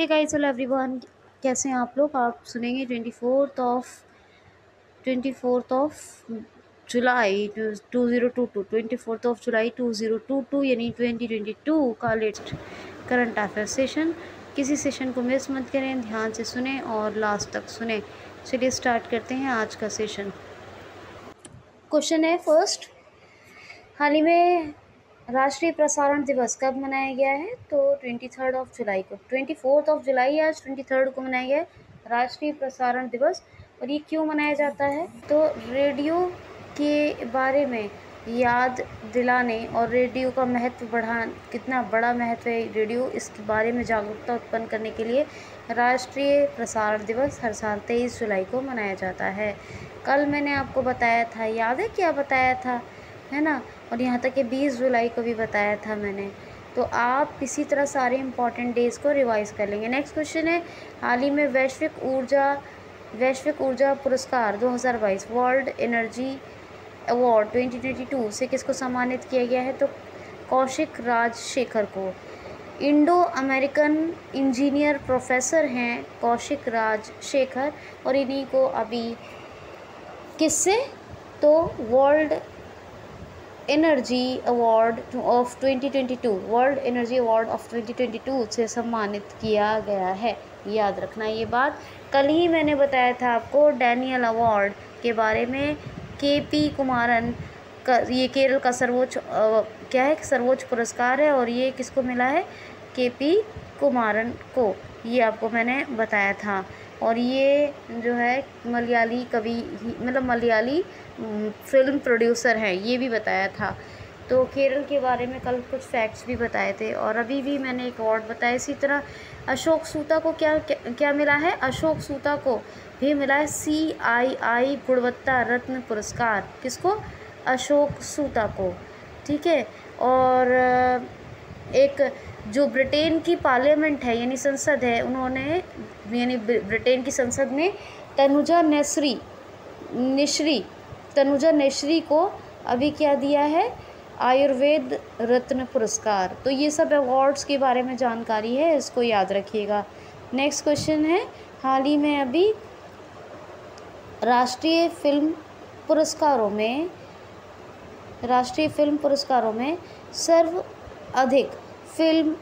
Hey guys hello everyone कैसे हैं आप लोग? आप सुनेंगे twenty fourth of twenty fourth of July two zero two two twenty fourth of July two zero two two यानी twenty twenty two का latest current affair session किसी session को मिस मत करें, ध्यान से सुने और लास्ट तक सुने। चलिए स्टार्ट करते हैं आज का सेशन क्वेश्चन है फ़र्स्ट हाल ही में राष्ट्रीय प्रसारण दिवस कब मनाया गया है? तो ट्वेंटी थर्ड ऑफ़ जुलाई को। ट्वेंटी फोर्थ ऑफ़ जुलाई आज ट्वेंटी थर्ड को मनाया गया है। राष्ट्रीय प्रसारण दिवस। और ये क्यों मनाया जाता है? तो रेडियो के बारे में याद दिलाने और रेडियो का महत्व बढ़ा, कितना बड़ा महत्व है रेडियो, इसके बारे में जागरूकता उत्पन्न करने के लिए राष्ट्रीय प्रसारण दिवस हर साल तेईस जुलाई को मनाया जाता है। कल मैंने आपको बताया था, याद है क्या बताया था? है ना? और यहाँ तक कि बीस जुलाई को भी बताया था मैंने। तो आप इसी तरह सारे इंपॉर्टेंट डेज़ को रिवाइज कर लेंगे। नेक्स्ट क्वेश्चन है, हाल ही में वैश्विक ऊर्जा वैश्विक ऊर्जा पुरस्कार 2022 वर्ल्ड एनर्जी अवार्ड 2022 से किसको सम्मानित किया गया है? तो कौशिक राजशेखर को। इंडो अमेरिकन इंजीनियर प्रोफेसर हैं कौशिक राजशेखर और इन्हीं को अभी किससे? तो world energy award of 2022 world energy award of 2022 से सम्मानित किया गया है। याद रखना ये बात। कल ही मैंने बताया था आपको डैनियल अवार्ड के बारे में। के पी कुमारन का, ये केरल का सर्वोच्च क्या है? सर्वोच्च पुरस्कार है और ये किसको मिला है? के पी कुमारन को। ये आपको मैंने बताया था। और ये जो है मलयाली कवि मतलब मलयाली फ़िल्म प्रोड्यूसर हैं ये भी बताया था। तो केरल के बारे में कल कुछ फैक्ट्स भी बताए थे और अभी भी मैंने एक अवार्ड बताया। इसी तरह अशोक सूता को क्या क्या, क्या मिला है? अशोक सूता को भी मिला है सी आई आई गुणवत्ता रत्न पुरस्कार। किसको? अशोक सूता को। ठीक है? और एक जो ब्रिटेन की पार्लियामेंट है यानी संसद है उन्होंने यानी ब्रिटेन की संसद ने तनुजा नेसरी, निश्री, तनुजा नेश्री को अभी क्या दिया है? आयुर्वेद रत्न पुरस्कार। तो ये सब अवार्ड्स के बारे में जानकारी है, इसको याद रखिएगा। नेक्स्ट क्वेश्चन है, हाल ही में अभी राष्ट्रीय फ़िल्म पुरस्कारों में, राष्ट्रीय फ़िल्म पुरस्कारों में सर्व अधिक फ़िल्म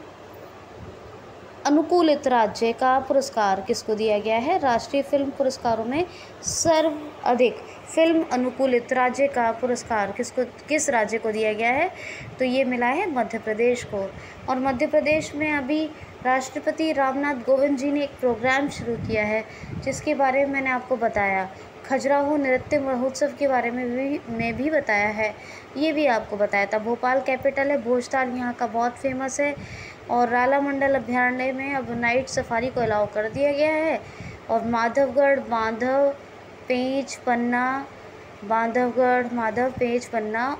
अनुकूलित राज्य का पुरस्कार किसको दिया गया है? राष्ट्रीय फ़िल्म पुरस्कारों में सर्व अधिक फ़िल्म अनुकूलित राज्य का पुरस्कार किसको, किस राज्य को दिया गया है? तो ये मिला है मध्य प्रदेश को। और मध्य प्रदेश में अभी राष्ट्रपति रामनाथ कोविंद जी ने एक प्रोग्राम शुरू किया है, जिसके बारे में मैंने आपको बताया। खजुराहो नृत्य महोत्सव के बारे में भी में भी बताया है। ये भी आपको बताया था। भोपाल कैपिटल है, भोजताल यहाँ का बहुत फ़ेमस है। और राला मंडल अभ्यारण्य में अब नाइट सफारी को अलाउ कर दिया गया है। और माधवगढ़, माधव, पेंच, पन्ना, माधवगढ़, माधव, पेंच, पन्ना,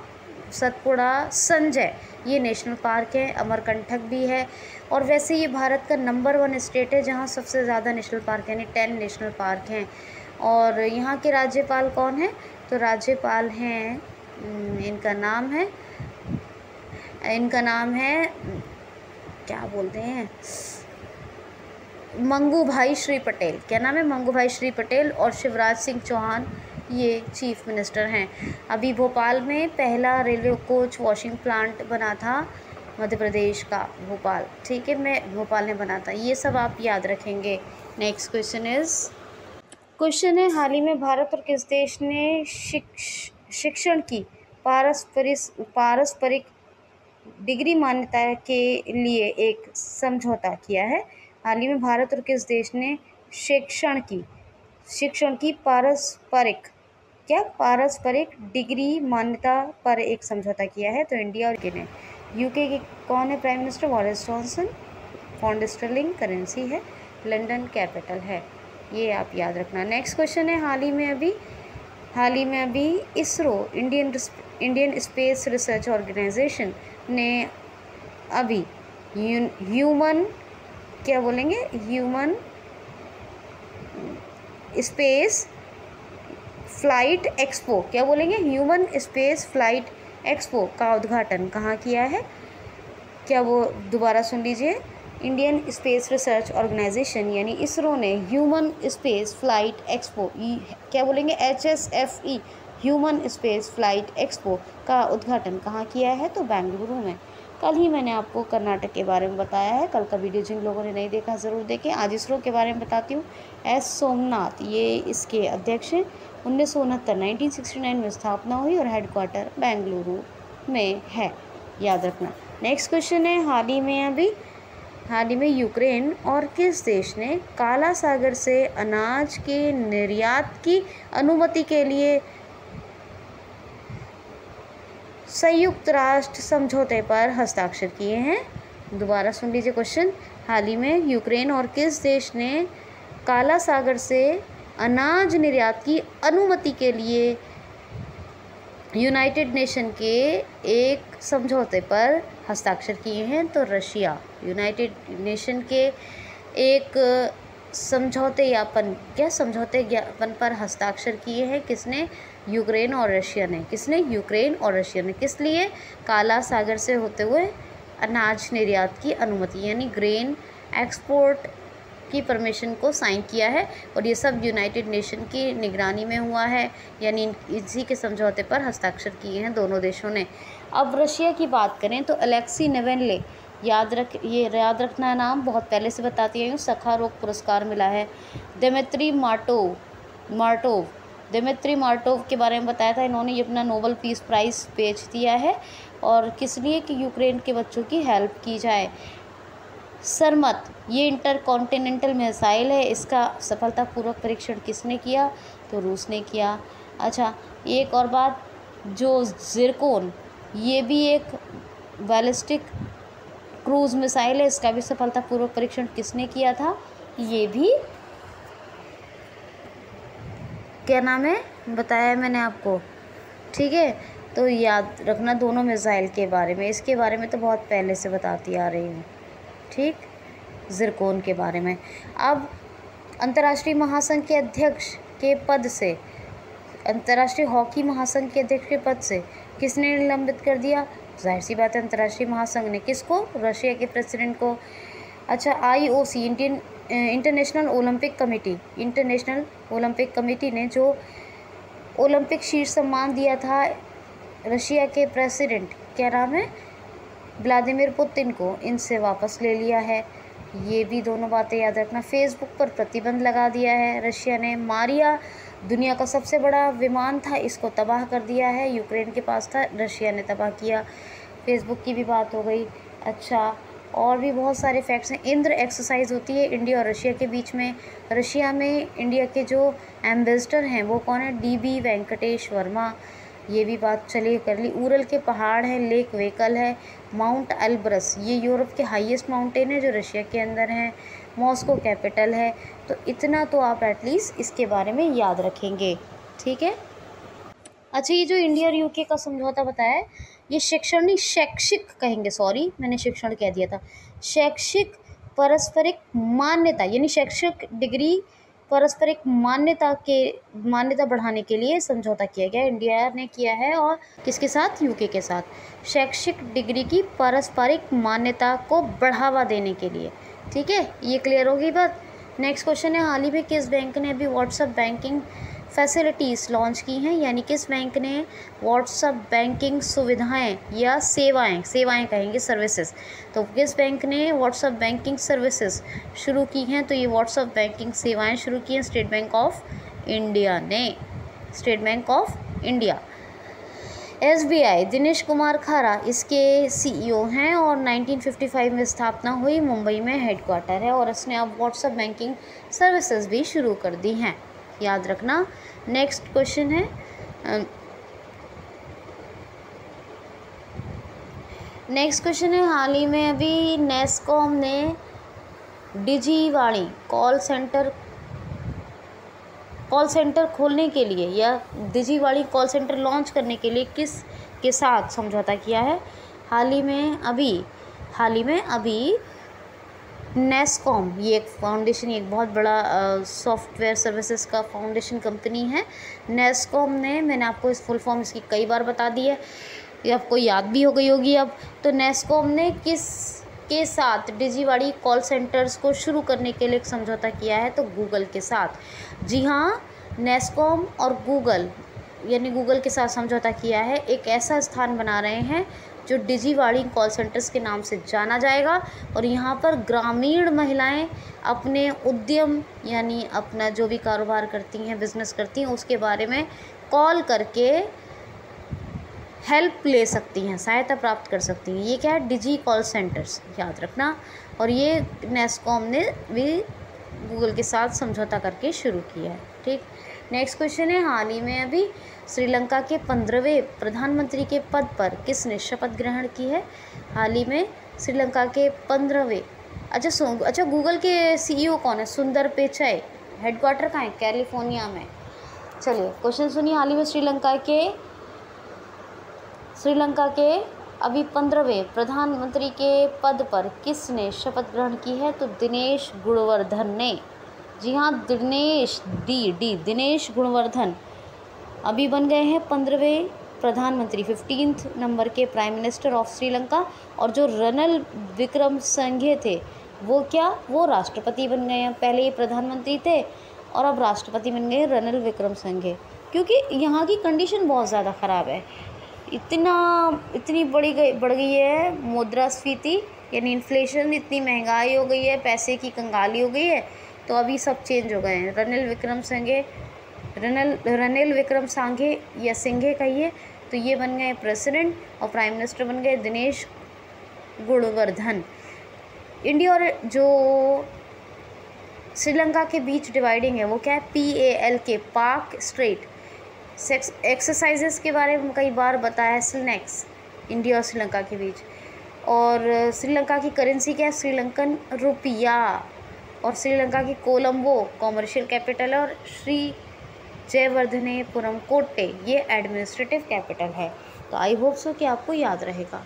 सतपुड़ा, संजय, ये नेशनल पार्क है। अमरकंठक भी है। और वैसे ये भारत का नंबर वन स्टेट है, जहाँ सबसे ज़्यादा नेशनल पार्क यानी टेन नेशनल पार्क हैं। और यहाँ के राज्यपाल कौन है? तो राज्यपाल हैं इनका नाम है, इनका नाम है क्या बोलते हैं? मंगू भाई श्री पटेल। क्या नाम है? मंगू भाई श्री पटेल और शिवराज सिंह चौहान ये चीफ मिनिस्टर हैं। अभी भोपाल में पहला रेलवे कोच वॉशिंग प्लांट बना था मध्य प्रदेश का, भोपाल। ठीक है, मैं भोपाल ने बना था ये सब आप याद रखेंगे। नेक्स्ट क्वेश्चन इज़ क्वेश्चन है, हाल ही में भारत और किस देश ने शिक्ष, शिक्षण की पारस्परिक पारस्परिक डिग्री मान्यता के लिए एक समझौता किया है। हाल ही में भारत और किस देश ने शिक्षण की शिक्षण की पारस्परिक, क्या पारस्परिक डिग्री मान्यता पर एक समझौता किया है? तो इंडिया और गिने यूके की कौन है prime minister? Boris Johnson. Pound sterling currency है। लंदन कैपिटल है। ये आप याद रखना। नेक्स्ट क्वेश्चन है हाल ही में अभी, हाल ही में अभी ISRO, Indian Indian space research organisation ने अभी ह्यूमन, क्या बोलेंगे? ह्यूमन, स्पेस, फ़्लाइट एक्सपो, क्या बोलेंगे? ह्यूमन स्पेस फ़्लाइट एक्सपो का उद्घाटन कहाँ किया है? क्या वो दोबारा सुन लीजिए। इंडियन स्पेस रिसर्च ऑर्गेनाइजेशन, यानी इसरो ने ह्यूमन स्पेस फ़्लाइट एक्सपो क्या बोलेंगे? H S F E human space flight expo का उद्घाटन कहाँ किया है? तो बेंगलुरु में। कल ही मैंने आपको कर्नाटक के बारे में बताया है। कल का वीडियो जिन लोगों ने नहीं देखा, ज़रूर देखें। आज इसरो के बारे में बताती हूँ। एस. सोमनाथ, ये इसके अध्यक्ष हैं। उन्नीस सौ उनहत्तर, नाइनटीन सिक्सटी नाइन में स्थापना हुई और हेडक्वार्टर बेंगलुरु में है। याद रखना। नेक्स्ट क्वेश्चन है, हाल ही में अभी, हाल ही में यूक्रेन और किस देश ने काला सागर से अनाज के निर्यात की अनुमति के लिए संयुक्त राष्ट्र समझौते पर हस्ताक्षर किए हैं। दोबारा सुन लीजिए क्वेश्चन। हाल ही में यूक्रेन और किस देश ने काला सागर से अनाज निर्यात की अनुमति के लिए यूनाइटेड नेशन के एक समझौते पर हस्ताक्षर किए हैं? तो रशिया, यूनाइटेड नेशन के एक समझौते यापन, क्या समझौते ज्ञापन पर हस्ताक्षर किए हैं? किसने यूक्रेन और रशिया ने। किसने? यूक्रेन और रशिया ने। किस लिए? काला सागर से होते हुए अनाज निर्यात की अनुमति, यानी ग्रेन एक्सपोर्ट की परमिशन को साइन किया है और ये सब यूनाइटेड नेशन की निगरानी में हुआ है, यानी इसी के समझौते पर हस्ताक्षर किए हैं दोनों देशों ने। अब रशिया की बात करें तो अलेक्सी नवेनले याद रख, ये याद रखना नाम बहुत पहले से बताती हूँ, सखा रोग पुरस्कार मिला है। Dmitry Martov Martov Dmitry Martov के बारे में बताया था। इन्होंने ये अपना नोबल पीस प्राइज़ बेच दिया है और किस लिए कि यूक्रेन के बच्चों की हेल्प की जाए। सरमत, ये इंटर कॉन्टिनेंटल मिसाइल है। इसका सफलतापूर्वक परीक्षण किसने किया? तो रूस ने किया। अच्छा एक और बात, जो जिरकोन, ये भी एक बैलिस्टिक क्रूज़ मिसाइल है। इसका भी सफलतापूर्वक परीक्षण किसने किया था? ये भी क्या नाम है? बताया मैंने आपको। ठीक है? तो याद रखना दोनों मिसाइल के बारे में। इसके बारे में तो बहुत पहले से बताती आ रही हूँ। ठीक? ज़िरकोन के बारे में। अब अंतर्राष्ट्रीय महासंघ के अध्यक्ष के पद से, अंतर्राष्ट्रीय हॉकी महासंघ के अध्यक्ष के पद से किसने निलंबित कर दिया? ज़ाहिर सी बात है, अंतर्राष्ट्रीय महासंघ ने। किसको? रशिया के प्रेसिडेंट को। अच्छा IOC Indian international Olympic committee, international Olympic committee ने जो ओलंपिक शीर्ष सम्मान दिया था रशिया के प्रेसिडेंट, क्या नाम है? व्लादिमिर पुतिन को इनसे वापस ले लिया है। ये भी दोनों बातें याद रखना। फेसबुक पर प्रतिबंध लगा दिया है। रशिया ने मारिया। दुनिया का सबसे बड़ा विमान था, इसको तबाह कर दिया है। यूक्रेन के पास था, रशिया ने तबाह किया। फेसबुक की भी बात हो गई। अच्छा और भी बहुत सारे फैक्ट्स हैं। इंद्र एक्सरसाइज होती है इंडिया और रशिया के बीच में। रशिया में इंडिया के जो एम्बेसडर हैं, वो कौन है? D B Venkatesh Varma. ये भी बात चलिए कर ली। उरल के पहाड़ हैं लेक वेकल है माउंट एल्ब्रस ये यूरोप के हाईएस्ट माउंटेन है, जो रशिया के अंदर हैं। मॉस्को कैपिटल है। तो इतना तो आप एटलीस्ट इसके बारे में याद रखेंगे। ठीक है? अच्छा ये जो इंडिया और यूके का समझौता बताया ये शिक्षण नहीं, शैक्षिक कहेंगे सॉरी मैंने शिक्षण कह दिया था। शैक्षिक पारस्परिक मान्यता, यानी शैक्षिक डिग्री पारस्परिक मान्यता के, मान्यता बढ़ाने के लिए समझौता किया गया। इंडिया ने किया है और किसके साथ? यूके के साथ। शैक्षिक डिग्री की पारस्परिक मान्यता को बढ़ावा देने के लिए। ठीक है? ये क्लियर होगी बात? नेक्स्ट क्वेश्चन है, हाल ही में किस बैंक ने अभी व्हाट्सएप बैंकिंग फैसिलिटीज़ लॉन्च की हैं, यानी किस बैंक ने व्हाट्सअप बैंकिंग सुविधाएँ या सेवाएँ सेवाएँ कहेंगे सर्विसेज़ तो किस बैंक ने व्हाट्सअप बैंकिंग सर्विसेज़ शुरू की हैं तो ये व्हाट्सअप बैंकिंग सेवाएँ शुरू की हैं स्टेट बैंक ऑफ़ इंडिया ने State Bank of India S B I Dinesh Kumar Khara इसके सीईओ e हैं और 1955 में स्थापना हुई, मुंबई में हेडक्वार्टर है और इसने अब व्हाट्सअप बैंकिंग सर्विसेज़ भी शुरू कर दी हैं। याद रखना। नेक्स्ट क्वेश्चन है। नेक्स्ट क्वेश्चन है हाल ही में अभी नेस्कॉम ने DigiVaani call centre call centre खोलने के लिए या डिजीवाणी कॉल सेंटर लॉन्च करने के लिए किस, के साथ समझौता किया है? हाल ही में अभी, हाल ही में अभी नेस्कॉम ये एक फाउंडेशन एक बहुत बड़ा सॉफ्टवेयर सर्विसेज़ का फाउंडेशन कंपनी है। नेस्कॉम ने, मैंने आपको इस फुल फॉर्म इसकी कई बार बता दी है। ये आपको याद भी हो गई होगी अब। तो नेस्कॉम ने किस, के साथ डिजीवाड़ी कॉल सेंटर्स को शुरू करने के लिए समझौता किया है? तो गूगल के साथ। जी हाँ नेस्कॉम और गूगल यानी गूगल के साथ समझौता किया है। एक ऐसा स्थान बना रहे हैं जो डिजीवाड़ी कॉल सेंटर्स के नाम से जाना जाएगा और यहाँ पर ग्रामीण महिलाएँ अपने उद्यम, यानी अपना जो भी कारोबार करती हैं बिज़नेस करती हैं, उसके बारे में कॉल करके हेल्प ले सकती हैं, सहायता प्राप्त कर सकती हैं। ये क्या है? डिजी कॉल सेंटर्स याद रखना। और ये नेस्कॉम ने भी गूगल के साथ समझौता करके शुरू किया है, ठीक? नेक्स्ट क्वेश्चन है, हाल ही में अभी श्रीलंका के पंद्रहवें प्रधानमंत्री के पद पर किसने शपथ ग्रहण की है? हाल ही में श्रीलंका के पंद्रहवें। अच्छा अच्छा गूगल के सीईओ कौन है? सुंदर पिचाई हेडक्वार्टर कहाँ है? कैलिफ़ोर्निया में। चलिए क्वेश्चन सुनिए, हाल ही में श्रीलंका के श्रीलंका के अभी पंद्रहवें प्रधानमंत्री के पद पर किसने शपथ ग्रहण की है? तो दिनेश गुणवर्धन ने। जी हाँ दिनेश डी डी, दिनेश गुणवर्धन अभी बन गए हैं पंद्रहवें प्रधानमंत्री फिफ्टींथ नंबर के प्राइम मिनिस्टर ऑफ़ श्रीलंका और जो रनल विक्रम संघे थे, वो क्या? वो राष्ट्रपति बन गए हैं। पहले ये प्रधानमंत्री थे और अब राष्ट्रपति बन गए रनल विक्रम संघे। क्योंकि यहाँ की कंडीशन बहुत ज़्यादा ख़राब है। इतना, इतनी बड़ी गई, बढ़ गई है मुद्रास्फीति, यानी इन्फ्लेशन इतनी महँगाई हो गई है, पैसे की कंगाली हो गई है तो अभी सब चेंज हो गए हैं। रनिल विक्रम सिंघे रनल रनिल विक्रम सांघे या सिंघे कहिए तो ये बन गए प्रेसिडेंट और प्राइम मिनिस्टर बन गए दिनेश गुणवर्धन। इंडिया और जो श्रीलंका के बीच डिवाइडिंग है, वो क्या है? पी ए एल के पाक स्ट्रेट सेक्स एक्सरसाइजेस के बारे में कई बार बताया है स्लिनेक्स इंडिया और श्रीलंका के बीच। और श्रीलंका की करेंसी क्या है? श्रीलंकन रुपया। और श्रीलंका की कोलंबो कॉमर्शियल कैपिटल है और श्री जयवर्धनेपुरम कोट्टे ये एडमिनिस्ट्रेटिव कैपिटल है। तो आई होप सो कि आपको याद रहेगा।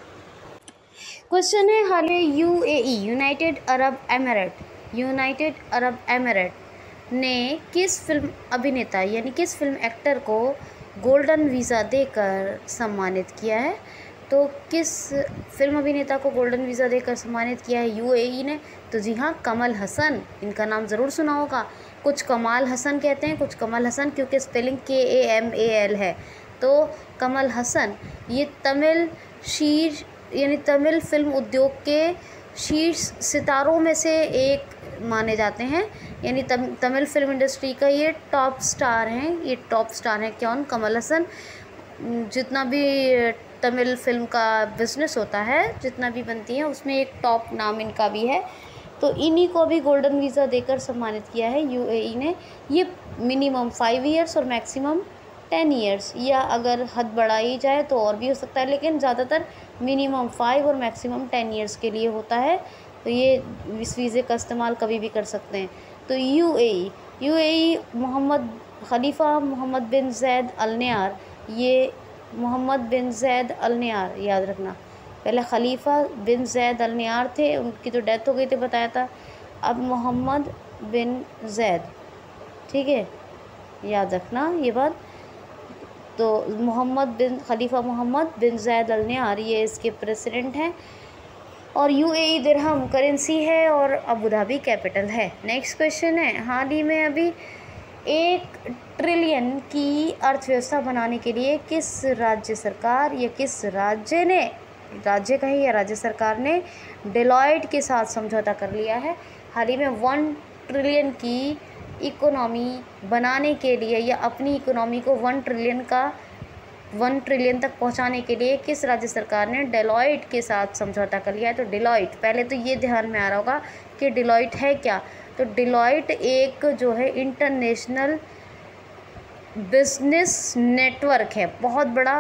क्वेश्चन है हाल U A United Arab Emirate United Arab Emirate ने किस फ़िल्म अभिनेता, यानी किस फ़िल्म एक्टर को गोल्डन वीज़ा देकर सम्मानित किया है? तो किस फ़िल्म अभिनेता को गोल्डन वीज़ा देकर सम्मानित किया है यूएई ने? तो जी हाँ कमल हसन। इनका नाम ज़रूर सुना होगा। कुछ कमाल हसन कहते हैं कुछ कमल हसन क्योंकि स्पेलिंग के ए एम ए एल है। तो कमल हसन ये तमिल शीर्ष यानी तमिल फ़िल्म उद्योग के शीर्ष सितारों में से एक माने जाते हैं। यानी तम, तमिल फ़िल्म इंडस्ट्री का ये टॉप स्टार हैं। ये टॉप स्टार हैं कौन? कमल हसन। जितना भी तमिल फ़िल्म का बिज़नेस होता है, जितना भी बनती है, उसमें एक टॉप नाम इनका भी है। तो इन्हीं को भी गोल्डन वीज़ा देकर सम्मानित किया है यूएई ने। ये मिनिमम फाइव ईयर्स और मैक्सिमम टेन ईयर्स या अगर हद बढ़ाई जाए तो और भी हो सकता है, लेकिन ज़्यादातर मिनिमम फाइव और मैक्सिमम टेन ईयर्स के लिए होता है। तो ये इस वीज़े का इस्तेमाल कभी भी कर सकते हैं। तो U A Mohammed Khalifa, Mohammed bin Zayed Al Nahyan, ये मोहम्मद बिन जैद अलनियार, याद रखना। पहले खलीफा बिन जैद अलनियार थे, उनकी तो डेथ हो गई थी, बताया था। अब मोहम्मद बिन जैद, ठीक है? याद रखना ये बात। तो मोहम्मद बिन, खलीफा मोहम्मद बिन जैद अलनियार, ये इसके प्रेसिडेंट हैं। और यू ए दिरहम करेंसी है और अबू धाबी कैपिटल है। नेक्स्ट क्वेश्चन है, हाल ही में अभी एक ट्रिलियन की अर्थव्यवस्था बनाने के लिए किस राज्य सरकार या किस राज्य ने, राज्य कहे या राज्य सरकार ने डेलॉयट के साथ समझौता कर लिया है? हाल ही में वन ट्रिलियन की इकोनॉमी बनाने के लिए या अपनी इकोनॉमी को वन ट्रिलियन का, वन ट्रिलियन तक पहुँचाने के लिए किस राज्य सरकार ने डेलॉइट के साथ समझौता कर लिया है? तो डिलॉइट पहले तो ये ध्यान में आ रहा होगा कि डिलॉइट है क्या? तो डिलॉइट एक जो है इंटरनेशनल बिज़नेस नेटवर्क है। बहुत बड़ा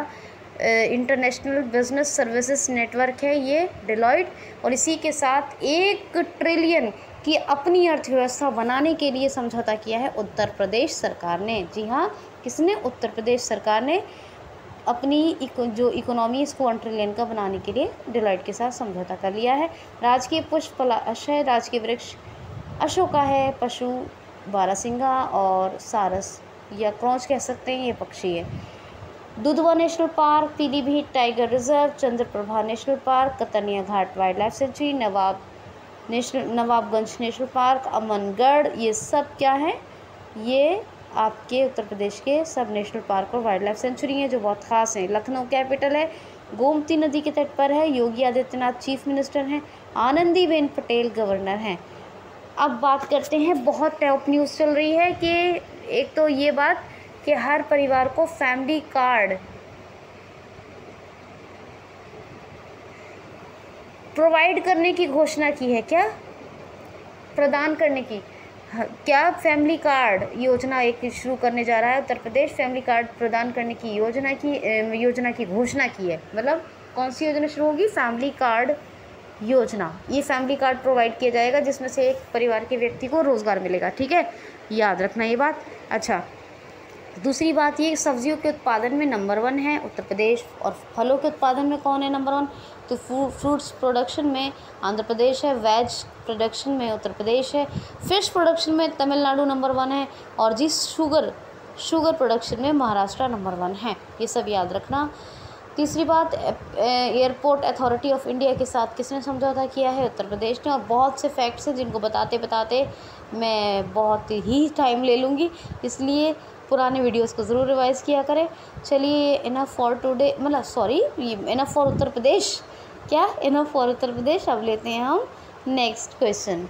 इंटरनेशनल बिज़नेस सर्विसेज़ नेटवर्क है ये डिलॉइट। और इसी के साथ एक ट्रिलियन की अपनी अर्थव्यवस्था बनाने के लिए समझौता किया है उत्तर प्रदेश सरकार ने। जी हाँ किसने? उत्तर प्रदेश सरकार ने अपनी इको, जो इकोनॉमी इसको वन ट्रिलियन का बनाने के लिए डिलाइट के साथ समझौता कर लिया है। राजकीय पुष्प है राजकीय वृक्ष अशोका है, पशु बारासिंगा और सारस, या क्रॉच कह सकते हैं, ये पक्षी है। Dudhwa national park, Pilibhit tiger reserve, Chandraprabha national park, Katarnia Ghat wildlife sanctuary, Nawab national, Nawabganj national park, Amangarh, ये सब क्या है? ये आपके उत्तर प्रदेश के सब नेशनल पार्क और वाइल्ड लाइफ सेंचुरी हैं, जो बहुत ख़ास हैं। लखनऊ कैपिटल है, गोमती नदी के तट पर है, योगी आदित्यनाथ चीफ मिनिस्टर हैं, आनंदीबेन पटेल गवर्नर हैं। अब बात करते हैं, बहुत टॉप न्यूज़ चल रही है कि एक तो ये बात कि हर परिवार को फैमिली कार्ड प्रोवाइड करने की घोषणा की है क्या? प्रदान करने की। क्या फैमिली कार्ड योजना एक शुरू करने जा रहा है? उत्तर प्रदेश फैमिली कार्ड प्रदान करने की योजना की योजना की घोषणा की है। मतलब कौन सी योजना शुरू होगी? फैमिली कार्ड योजना। ये फैमिली कार्ड प्रोवाइड किया जाएगा, जिसमें से एक परिवार के व्यक्ति को रोज़गार मिलेगा, ठीक है? याद रखना ये बात। अच्छा दूसरी बात ये, सब्जियों के उत्पादन में नंबर वन है, उत्तर प्रदेश, और फलों के उत्पादन में कौन है नंबर वन तो फ्रूट्स प्रोडक्शन में आंध्र प्रदेश है वेज प्रोडक्शन में उत्तर प्रदेश है फ़िश प्रोडक्शन में तमिलनाडु नंबर वन है, और जी शुगर शुगर प्रोडक्शन में महाराष्ट्र नंबर वन है। ये सब याद रखना। तीसरी बात एयरपोर्ट अथॉरिटी ऑफ़ इंडिया के साथ किसने समझौता किया है? उत्तर प्रदेश ने, और बहुत से फैक्ट्स हैं जिनको बताते बताते मैं बहुत ही टाइम ले लूँगी। इसलिए पुराने वीडियोस को ज़रूर रिवाइज़ किया करें। चलिए इनफ फॉर टुडे मतलब sorry enough for Uttar Pradesh? क्या इनफ फॉर उत्तर प्रदेश? अब लेते हैं हम नेक्स्ट क्वेश्चन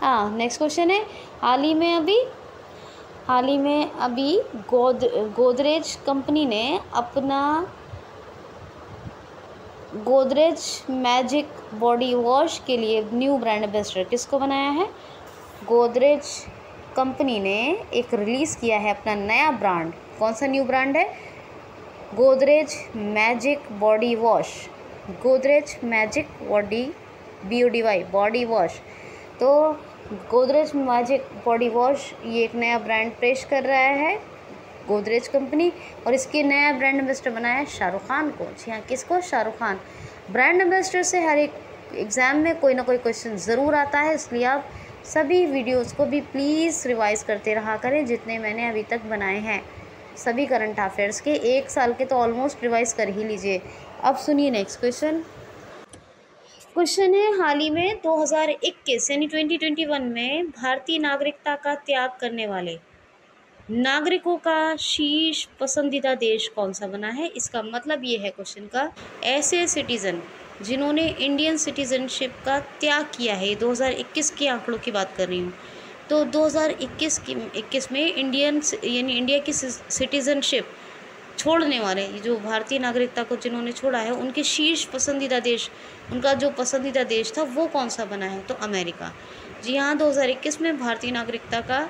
हाँ नेक्स्ट क्वेश्चन है। हाल ही में अभी, हाल ही में अभी गोद, गोदरेज कंपनी ने अपना गोदरेज मैजिक बॉडी वॉश के लिए न्यू ब्रांड एम्बेसडर किसको बनाया है? गोदरेज कंपनी ने एक रिलीज़ किया है अपना नया ब्रांड। कौन सा न्यू ब्रांड है? Godrej magic body wash. Godrej magic body B O D Y body wash. तो गोदरेज मैजिक बॉडी वॉश ये एक नया ब्रांड पेश कर रहा है। गोदरेज कंपनी और इसके नया ब्रांड एम्बेसडर बनाया है शाहरुख खान को। जी हाँ किसको? शाहरुख खान। ब्रांड एम्बेसडर से हर एक एग्ज़ाम में कोई ना कोई क्वेश्चन ज़रूर आता है, इसलिए आप सभी वीडियोस को भी प्लीज़ रिवाइज करते रहा करें जितने मैंने अभी तक बनाए हैं। सभी करंट अफेयर्स के एक साल के तो ऑलमोस्ट रिवाइज कर ही लीजिए। अब सुनिए नेक्स्ट क्वेश्चन। क्वेश्चन है, हाल ही में 2021 यानी 2021 में भारतीय नागरिकता का त्याग करने वाले नागरिकों का शीर्ष पसंदीदा देश कौन सा बना है? इसका मतलब ये है क्वेश्चन का, ऐसे सिटीज़न जिन्होंने इंडियन सिटीज़नशिप का त्याग किया है। 2021 के आंकड़ों की बात कर रही हूँ। तो 2021 की, इक्कीस में इंडियन यानी इंडिया की सिटीज़नशिप छोड़ने वाले जो भारतीय नागरिकता को जिन्होंने छोड़ा है, उनके शीर्ष पसंदीदा देश, उनका जो पसंदीदा देश था, वो कौन सा बना है? तो अमेरिका। जी हाँ 2021 में भारतीय नागरिकता का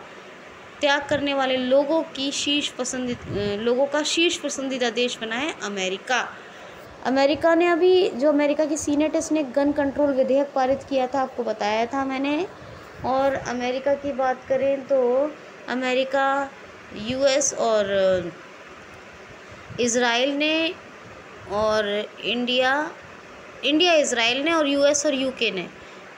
त्याग करने वाले लोगों की शीर्ष पसंदी लोगों का शीर्ष पसंदीदा देश बना है अमेरिका। अमेरिका ने अभी जो अमेरिका की सीनेट इसने गन कंट्रोल विधेयक पारित किया था, आपको बताया था मैंने। और अमेरिका की बात करें तो अमेरिका, यूएस और इसराइल ने और इंडिया इंडिया इसराइल ने और यूएस और यूके ने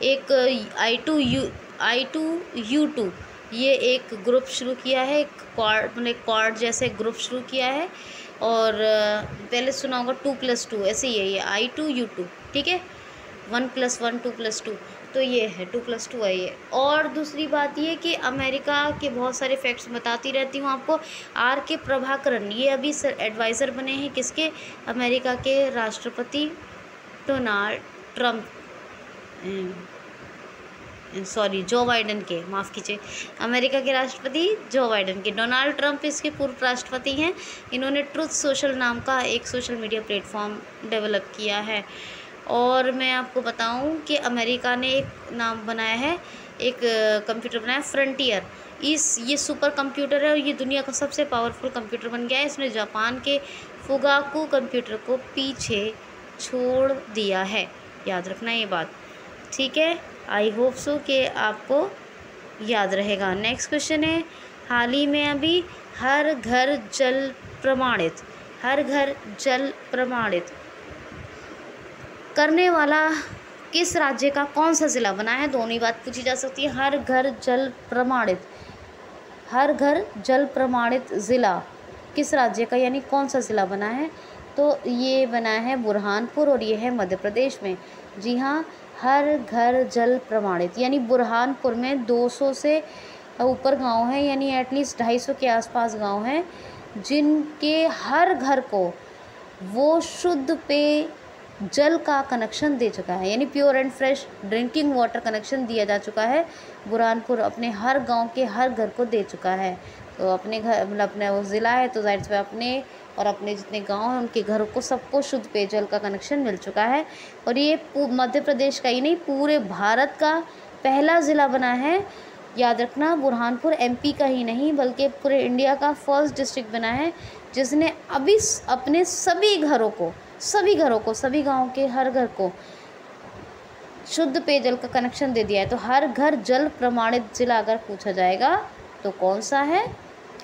एक I two U I two U two ये एक ग्रुप शुरू किया है, एक क्वाड मतलब क्वाड जैसे ग्रुप शुरू किया है और पहले सुना होगा टू प्लस टू ऐसे ही है ये आई टू यू टू ठीक है? One plus one two plus two तो ये है टू प्लस टू है ये। और दूसरी बात ये कि अमेरिका के बहुत सारे फैक्ट्स बताती रहती हूँ आपको, आर के प्रभाकरण ये अभी सर एडवाइज़र बने हैं किसके? अमेरिका के राष्ट्रपति डोनाल्ड ट्रंप। सॉरी, जो बाइडन के, माफ़ कीजिए। अमेरिका के राष्ट्रपति जो बाइडन के। डोनाल्ड ट्रंप इसके पूर्व राष्ट्रपति हैं। इन्होंने ट्रुथ सोशल नाम का एक सोशल मीडिया प्लेटफॉर्म डेवलप किया है। और मैं आपको बताऊँ कि अमेरिका ने एक नाम बनाया है, एक कंप्यूटर बनाया, फ्रंटियर। इस, ये सुपर कंप्यूटर है और ये दुनिया का सबसे पावरफुल कंप्यूटर बन गया है। इसने जापान के फुगाकू कंप्यूटर को पीछे छोड़ दिया है। याद रखना ये बात। ठीक है? आई होप सो कि आपको याद रहेगा। नेक्स्ट क्वेश्चन है, हाल ही में अभी हर घर जल प्रमाणित, हर घर जल प्रमाणित करने वाला किस राज्य का कौन सा ज़िला बना है? दोनों ही बात पूछी जा सकती। है हर घर जल प्रमाणित, हर घर जल प्रमाणित ज़िला किस राज्य का, यानी कौन सा ज़िला बना है? तो ये बना है बुरहानपुर और ये है मध्य प्रदेश में। जी हाँ हर घर जल प्रमाणित, यानी बुरहानपुर में 200 से ऊपर गाँव हैं, यानी एटलीस्ट 250 के आसपास गाँव हैं, जिनके हर घर को वो शुद्ध पेय जल का कनेक्शन दे चुका है, यानी pure and fresh drinking water connection दिया जा चुका है। बुरहानपुर अपने हर गाँव के हर घर को दे चुका है। तो अपने घर मतलब अपना वो ज़िला है तो ज़ाहिर से अपने और अपने जितने गाँव हैं, उनके घरों को सबको शुद्ध पेयजल का कनेक्शन मिल चुका है। और ये मध्य प्रदेश का ही नहीं, पूरे भारत का पहला ज़िला बना है। याद रखना, बुरहानपुर एमपी का ही नहीं, बल्कि पूरे इंडिया का फ़र्स्ट डिस्ट्रिक्ट बना है, जिसने अभी अपने सभी घरों को, सभी घरों को, सभी गाँव के हर घर को शुद्ध पेयजल का कनेक्शन दे दिया है। तो हर घर जल प्रमाणित जिला अगर पूछा जाएगा तो कौन सा है?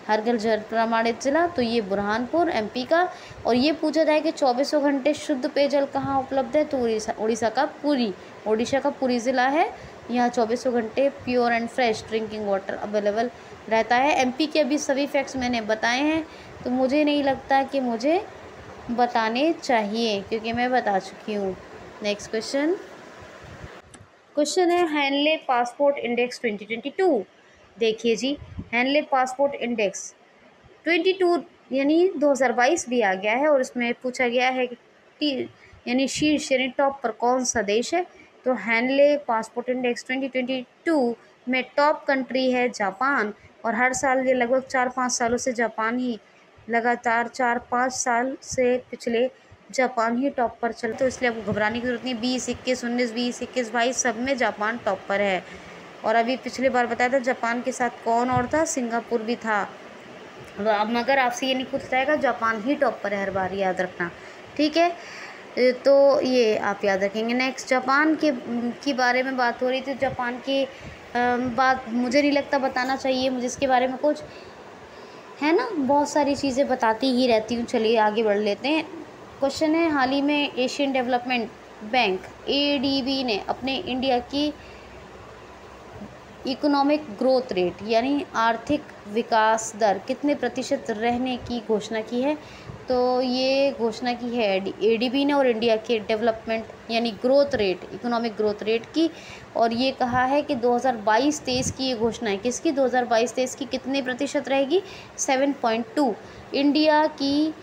हर घर जल प्रमाणित जिला तो ये बुरहानपुर एमपी का। और ये पूछा जाए कि चौबीसों घंटे शुद्ध पेयजल कहाँ उपलब्ध है तो उड़ीसा उड़ीसा का पूरी, उड़ीसा का पूरी ज़िला है। यहाँ चौबीसों घंटे pure and fresh drinking water available रहता है। एमपी के अभी सभी फैक्ट्स मैंने बताए हैं तो मुझे नहीं लगता कि मुझे बताने चाहिए, क्योंकि मैं बता चुकी हूँ। नेक्स्ट क्वेश्चन क्वेश्चन है हैंडले पासपोर्ट इंडेक्स 2022 देखिए जी हैंडले पासपोर्ट इंडेक्स 22 यानी 2022 भी आ गया है और इसमें पूछा गया है कि यानी शीर्ष, यानी टॉप पर कौन सा देश है? तो हैंडले पासपोर्ट इंडेक्स 2022 में टॉप कंट्री है जापान और हर साल ये लगभग चार पाँच सालों से जापान ही लगातार चार पाँच साल से पिछले जापान ही टॉप पर चल तो इसलिए आपको घबराने की ज़रूरत नहीं। बीस, इक्कीस, उन्नीस, बीस, इक्कीस, बाईस सब में जापान टॉप पर है। और अभी पिछली बार बताया था जापान के साथ कौन और था? सिंगापुर भी था। मगर आपसे ये नहीं पूछा जाएगा, जापान ही टॉप पर है हर बार, याद रखना। ठीक है? तो ये आप याद रखेंगे। नेक्स्ट जापान के, की बारे में बात हो रही थी। जापान की बात मुझे नहीं लगता बताना चाहिए, मुझे इसके बारे में कुछ, है ना? बहुत सारी चीज़ें बताती ही रहती हूँ। चलिए आगे बढ़ लेते हैं। क्वेश्चन है, हाल ही में एशियन डेवलपमेंट बैंक एडीबी ने अपने इंडिया की इकोनॉमिक ग्रोथ रेट, यानी आर्थिक विकास दर कितने प्रतिशत रहने की घोषणा की है? तो ये घोषणा की है एडीबी ने और इंडिया के डेवलपमेंट, यानी growth rate, economic growth rate की। और ये कहा है कि 2022-23 की ये घोषणा है किसकी? 2022-23 की कितने प्रतिशत रहेगी? 7.2 इंडिया की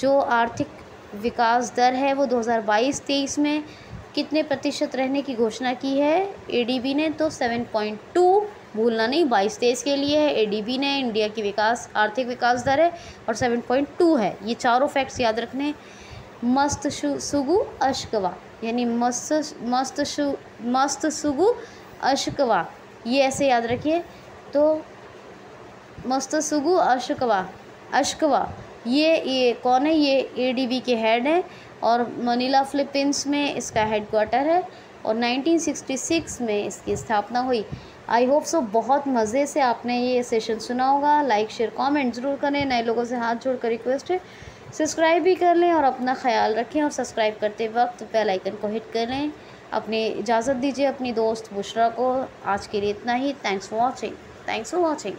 जो आर्थिक विकास दर है वो 2022-23 में कितने प्रतिशत रहने की घोषणा की है? एडीबी ने तो 7.2 भूलना नहीं, बाईस तेईस के लिए है। एडीबी ने इंडिया की विकास, आर्थिक विकास दर है और 7.2 है। ये चारों फैक्ट्स याद रखने। मस्त सुगु अशकवा, यानी मस्त मस्त शु मस्त सुगु अशकवा, ये ऐसे याद रखिए। तो मस्त सुगु अशकवा अशकवा, ये ये कौन है? ये एडीबी के हेड हैं। और मनीला फिलीपींस में इसका हेडक्वार्टर है और 1966 में इसकी स्थापना हुई। आई होप सो बहुत मज़े से आपने ये सेशन सुना होगा। लाइक शेयर कमेंट ज़रूर करें। नए लोगों से हाथ जोड़ कर रिक्वेस्ट है। सब्सक्राइब भी कर लें और अपना ख्याल रखें और सब्सक्राइब करते वक्त बेल आइकन को हिट कर लें। अपनी इजाज़त दीजिए अपनी दोस्त बुशरा को। आज के लिए इतना ही। Thanks for watching thanks for watching